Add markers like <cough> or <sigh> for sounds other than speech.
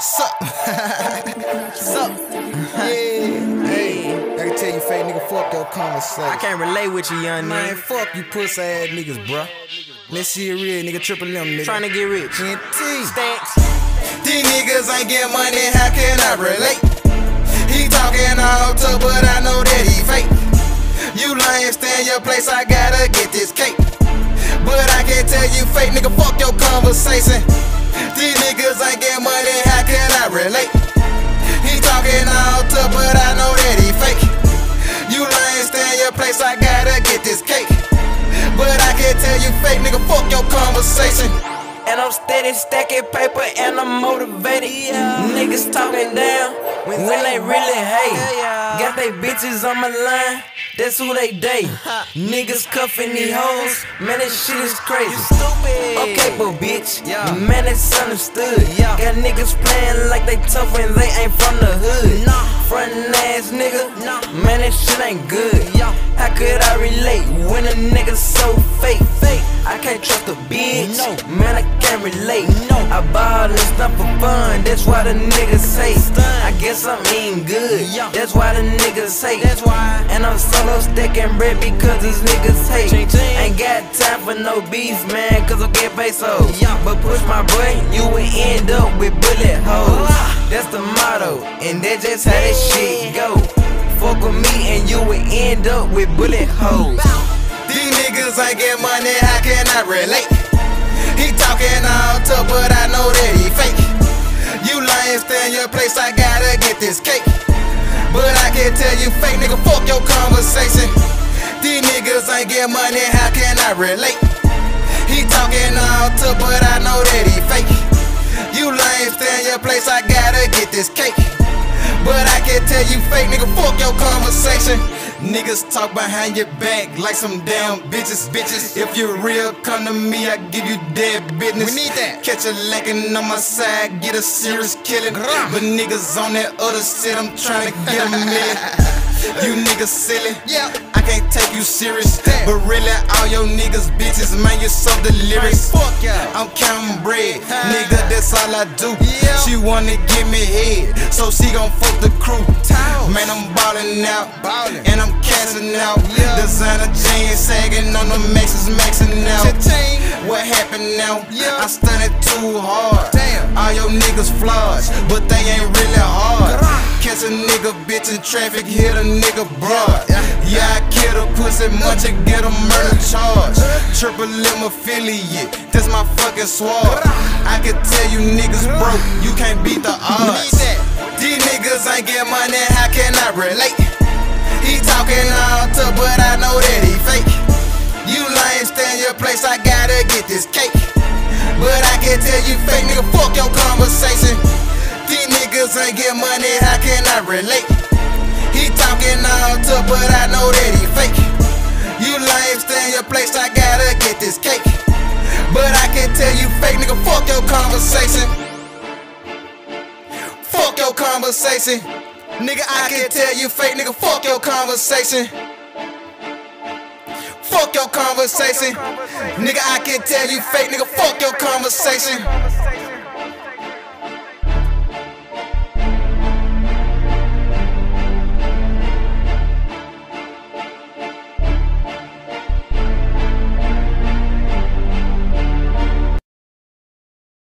Sup? <laughs> Sup? Yeah. Hey, I can tell you, fake nigga, fuck your conversation. I can't relate with you, young Man, nigga. fuck you pussy ass niggas, bruh. Let's see a real nigga, triple M nigga. Trying to get rich. NT. Stacks. These niggas ain't get money, how can I relate? He talking all tough, but I know that he fake. You lame, stand your place, I gotta get this cake. But I can't tell you fake, nigga, fuck your conversation. These niggas ain't get I gotta get this cake. But I can tell you fake, nigga, fuck your conversation. And I'm steady stacking paper and I'm motivated. Niggas talking down when they really hate. Yeah. Got they bitches on my line, that's who they date. Niggas cuffing these hoes, man, that shit is crazy. stupid okay but bitch, yeah. man, that's understood. Yeah. Got niggas playing like they tough when they ain't from the hood. Frontin' ass nigga, man, that shit ain't good. Yeah. How could I relate when a nigga so fake? I can't trust a bitch, man, I can't relate. No. I ball and stuff for fun, that's why the niggas say. I guess I'm eating good, that's why the niggas hate. And I'm solo stacking bread because these niggas hate. Ain't got time for no beef, man, cause I get pesos. But push my boy, you will end up with bullet holes. That's the motto, and that's just how that shit go. Fuck with me and you will end up with bullet holes. These niggas ain't get money, how can I relate? He talking all tough, but I know that he fake. You lame, stand your place, I gotta get this cake. But I can tell you fake, nigga, fuck your conversation. These niggas ain't get money, how can I relate? He talking all tough, but I know that he fake. You lame, stand your place, I gotta get this cake. But I can tell you fake, nigga, fuck your conversation. Niggas talk behind your back like some damn bitches, bitches. If you're real, come to me, I give you dead business. We need that. Catch a lacking on my side, get a serious killing. But niggas on that other shit, I'm trying to get a million. <laughs> You niggas silly, yeah. I can't take you serious. But really, all your niggas bitches, man, you so delirious. Fuck yeah. I'm counting bread, nigga, that's all I do. She wanna give me head, so she gon' fuck the crew. Man, I'm ballin' out, ballin'. and I'm cashing out. Designer jeans sagging on the maxes, maxing out. What happened now? Yeah. I studied too hard. Damn. All your niggas flaws, but they ain't really hard. Catch a nigga bitch in traffic, hit a nigga broad. Yeah, I kill a pussy, much and get a murder charge. Triple M affiliate, that's my fucking sword. I can tell you niggas broke, you can't beat the odds. These niggas ain't get money, how can I relate? He talking all tough, but I know that he fake. You lame, stand your place, I gotta get this cake. But I can tell you fake, nigga, fuck your conversation. Niggas ain't get money, how can I relate? He talking all tough, but I know that he fake. You lame, in your place, I gotta get this cake. But I can tell you fake, nigga, fuck your conversation. Fuck your conversation. Nigga, I can tell you fake, nigga, fuck your conversation. Fuck your conversation. Nigga, I can tell you fake, nigga, fuck your conversation.